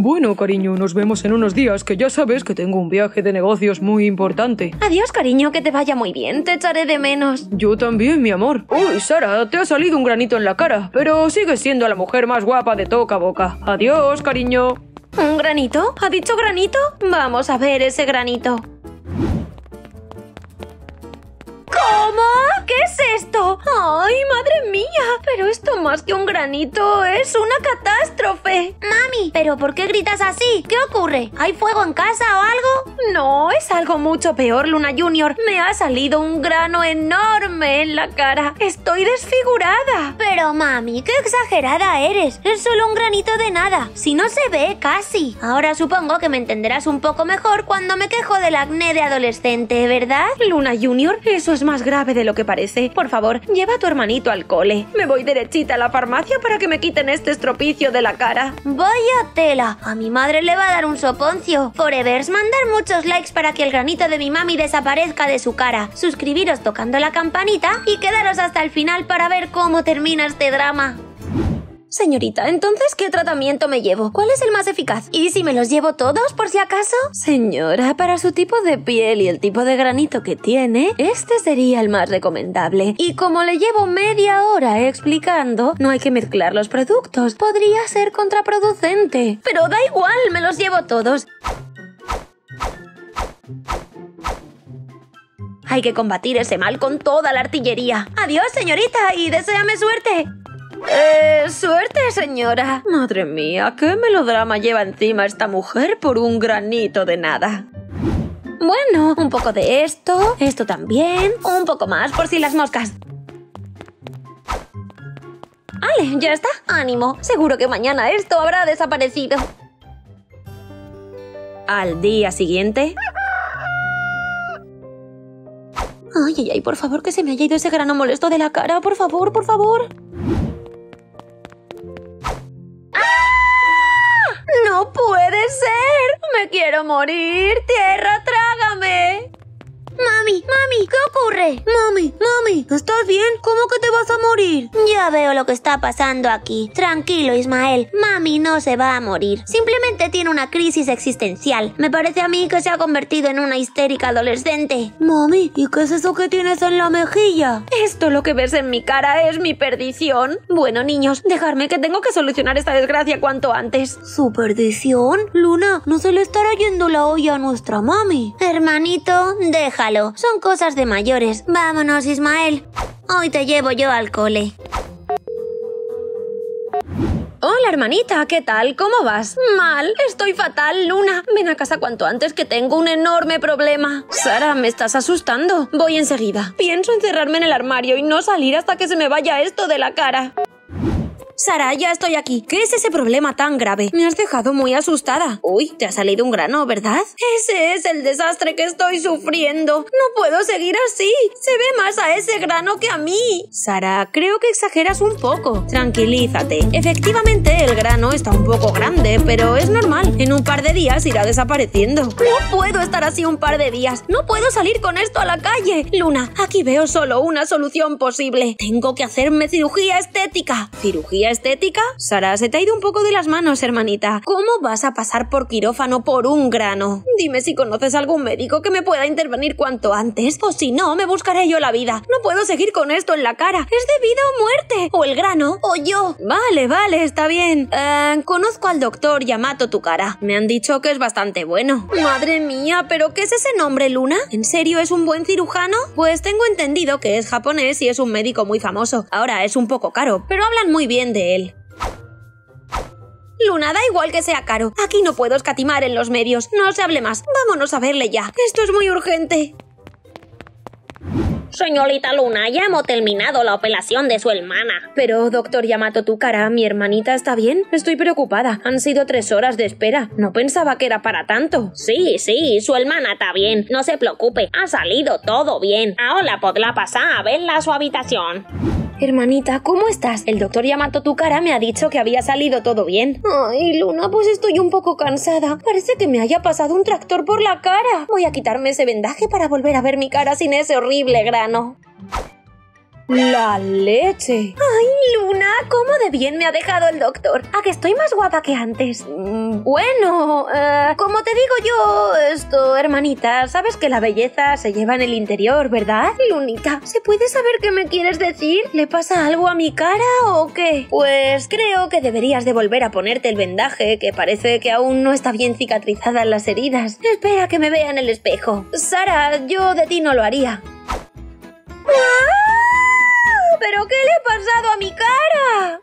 Bueno, cariño, nos vemos en unos días, que ya sabes que tengo un viaje de negocios muy importante. Adiós, cariño, que te vaya muy bien. Te echaré de menos. Yo también, mi amor. Uy, Sara, te ha salido un granito en la cara, pero sigues siendo la mujer más guapa de toca boca. Adiós, cariño. ¿Un granito? ¿Ha dicho granito? Vamos a ver ese granito. Esto? ¡Ay, madre mía! Pero esto más que un granito es una catástrofe. Mami, ¿pero por qué gritas así? ¿Qué ocurre? ¿Hay fuego en casa o algo? No, es algo mucho peor, Luna Junior. Me ha salido un grano enorme en la cara. Estoy desfigurada. Pero mami, qué exagerada eres. Es solo un granito de nada. Si no se ve casi. Ahora supongo que me entenderás un poco mejor cuando me quejo del acné de adolescente, ¿verdad? Luna Junior, eso es más grave de lo que parece. Por favor, lleva a tu hermanito al cole. Me voy derechita a la farmacia para que me quiten este estropicio de la cara. Vaya tela. A mi madre le va a dar un soponcio. Forevers, mandar muchos likes para que el granito de mi mami desaparezca de su cara. Suscribiros tocando la campanita y quedaros hasta el final para ver cómo termina este drama. Señorita, entonces, ¿qué tratamiento me llevo? ¿Cuál es el más eficaz? ¿Y si me los llevo todos, por si acaso? Señora, para su tipo de piel y el tipo de granito que tiene, este sería el más recomendable. Y como le llevo media hora explicando, no hay que mezclar los productos. Podría ser contraproducente. Pero da igual, me los llevo todos. Hay que combatir ese mal con toda la artillería. Adiós, señorita, y deséame suerte. Eh, suerte, señora. Madre mía, qué melodrama lleva encima esta mujer por un granito de nada. Bueno, un poco de esto, esto también, un poco más por si las moscas. ¡Ale! Ya está. Ánimo. Seguro que mañana esto habrá desaparecido. Al día siguiente... Ay, ay, ay, por favor, que se me haya ido ese grano molesto de la cara. Por favor, por favor. ¡No puede ser! ¡Me quiero morir! ¡Tierra, trágame! Mami, mami, ¿qué ocurre? Mami, mami, ¿estás bien? ¿Cómo que te vas a morir? Ya veo lo que está pasando aquí. Tranquilo, Ismael. Mami no se va a morir. Simplemente tiene una crisis existencial. Me parece a mí que se ha convertido en una histérica adolescente. Mami, ¿y qué es eso que tienes en la mejilla? Esto lo que ves en mi cara es mi perdición. Bueno, niños, dejarme que tengo que solucionar esta desgracia cuanto antes. ¿Su perdición? Luna, no se le estará yendo la olla a nuestra mami. Hermanito, déjalo. Son cosas de Vámonos, Ismael. Hoy te llevo yo al cole. Hola, hermanita, ¿qué tal? ¿Cómo vas? Mal, estoy fatal, Luna. Ven a casa cuanto antes que tengo un enorme problema. Sara, me estás asustando. Voy enseguida. Pienso encerrarme en el armario y no salir hasta que se me vaya esto de la cara. Sara, ya estoy aquí. ¿Qué es ese problema tan grave? Me has dejado muy asustada. Uy, te ha salido un grano, ¿verdad? Ese es el desastre que estoy sufriendo. No puedo seguir así. Se ve más a ese grano que a mí. Sara, creo que exageras un poco. Tranquilízate. Efectivamente, el grano está un poco grande, pero es normal. En un par de días irá desapareciendo. No puedo estar así un par de días. No puedo salir con esto a la calle. Luna, aquí veo solo una solución posible. Tengo que hacerme cirugía estética. ¿Cirugía estética? Sara, se te ha ido un poco de las manos, hermanita. ¿Cómo vas a pasar por quirófano por un grano? Dime si conoces algún médico que me pueda intervenir cuanto antes, o si no, me buscaré yo la vida. No puedo seguir con esto en la cara. Es de vida o muerte. O el grano, o yo. Vale, vale, está bien. Eh, conozco al doctor Yamato Tukara. Me han dicho que es bastante bueno. Madre mía, ¿pero qué es ese nombre, Luna? ¿En serio es un buen cirujano? Pues tengo entendido que es japonés y es un médico muy famoso. Ahora es un poco caro, pero hablan muy bien de él. Luna, da igual que sea caro. Aquí no puedo escatimar en los medios. No se hable más. Vámonos a verle ya. Esto es muy urgente. Señorita Luna, ya hemos terminado la operación de su hermana. Pero, doctor Yamato Tukara, ¿mi hermanita está bien? Estoy preocupada. Han sido tres horas de espera. No pensaba que era para tanto. Sí, sí, su hermana está bien. No se preocupe, ha salido todo bien. Ahora podrá pasar a verla a su habitación. Hermanita, ¿cómo estás? El doctor Yamato Tukara me ha dicho que había salido todo bien. Ay, Luna, pues estoy un poco cansada. Parece que me haya pasado un tractor por la cara. Voy a quitarme ese vendaje para volver a ver mi cara sin ese horrible grano. La leche. ¡Ay, Luna! ¿Cómo de bien me ha dejado el doctor? ¿A que estoy más guapa que antes? Mm, bueno, eh, como te digo yo, esto, hermanita, sabes que la belleza se lleva en el interior, ¿verdad? Lunita, ¿se puede saber qué me quieres decir? ¿Le pasa algo a mi cara o qué? Pues creo que deberías de volver a ponerte el vendaje, que parece que aún no está bien cicatrizada en las heridas. Espera que me vea en el espejo. Sara, yo de ti no lo haría. ¡Ah! ¿Pero qué le ha pasado a mi cara?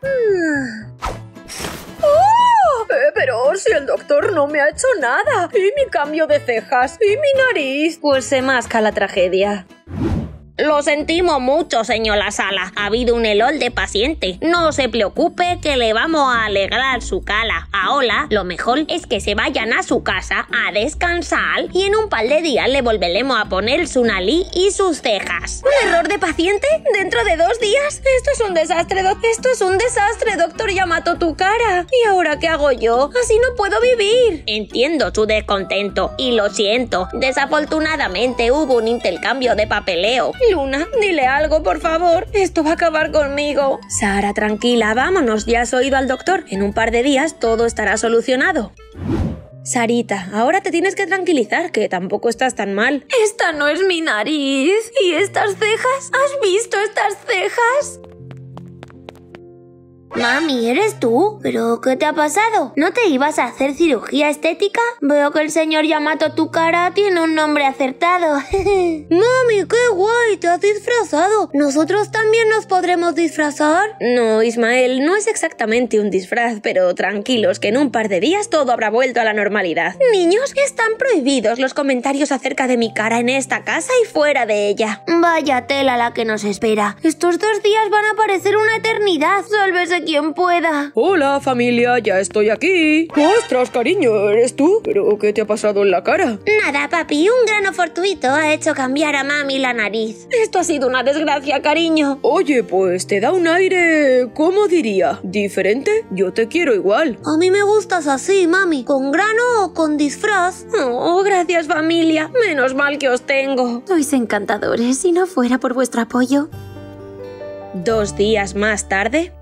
¡Oh! Eh, pero si el doctor no me ha hecho nada. Y mi cambio de cejas. Y mi nariz. Pues se masca la tragedia. Lo sentimos mucho, señor La Sala. Ha habido un elol de paciente. No se preocupe que le vamos a alegrar su cala. Ahora, lo mejor es que se vayan a su casa a descansar y en un par de días le volveremos a poner su nalí y sus cejas. ¿Un error de paciente? ¿Dentro de dos días? Esto es un desastre, doc. Esto es un desastre, doctor Yamato tu cara. ¿Y ahora qué hago yo? Así no puedo vivir. Entiendo su descontento y lo siento. Desafortunadamente hubo un intercambio de papeleo. Luna, dile algo, por favor. Esto va a acabar conmigo. Sara, tranquila, vámonos. Ya has oído al doctor. En un par de días todo estará solucionado. Sarita, ahora te tienes que tranquilizar, que tampoco estás tan mal. Esta no es mi nariz. ¿Y estas cejas? ¿Has visto estas cejas? Mami, ¿eres tú? ¿Pero qué te ha pasado? ¿No te ibas a hacer cirugía estética? Veo que el señor Yamato tu cara tiene un nombre acertado. Mami, qué guay, te has disfrazado. ¿Nosotros también nos podremos disfrazar? No, Ismael, no es exactamente un disfraz, pero tranquilos, que en un par de días todo habrá vuelto a la normalidad. Niños, están prohibidos los comentarios acerca de mi cara en esta casa y fuera de ella. Vaya tela la que nos espera. Estos dos días van a parecer una eternidad. Sálvese quien pueda. Hola, familia, ya estoy aquí. ¡Ostras, cariño! ¿Eres tú? ¿Pero qué te ha pasado en la cara? Nada, papi, un grano fortuito ha hecho cambiar a mami la nariz. Esto ha sido una desgracia, cariño. Oye, pues te da un aire... ¿Cómo diría? ¿Diferente? Yo te quiero igual. A mí me gustas así, mami. ¿Con grano o con disfraz? Oh, gracias, familia. Menos mal que os tengo. Sois encantadores si no fuera por vuestro apoyo. Dos días más tarde.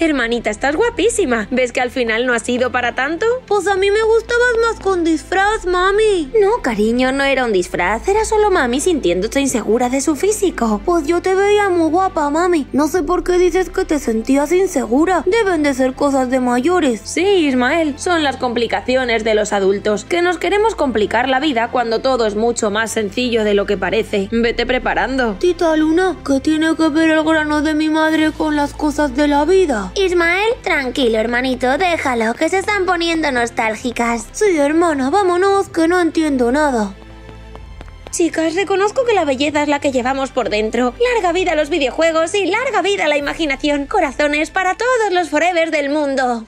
Hermanita, estás guapísima. ¿Ves que al final no ha sido para tanto? Pues a mí me gustabas más con disfraz, mami. No, cariño, no era un disfraz. Era solo mami sintiéndose insegura de su físico. Pues yo te veía muy guapa, mami. No sé por qué dices que te sentías insegura. Deben de ser cosas de mayores. Sí, Ismael, son las complicaciones de los adultos, que nos queremos complicar la vida cuando todo es mucho más sencillo de lo que parece. Vete preparando. Tita Luna, ¿qué tiene que ver el grano de mi madre con las cosas de la vida? Ismael, tranquilo, hermanito, déjalo, que se están poniendo nostálgicas. Sí, hermana, vámonos, que no entiendo nada. Chicas, reconozco que la belleza es la que llevamos por dentro. Larga vida a los videojuegos y larga vida a la imaginación. Corazones para todos los forevers del mundo.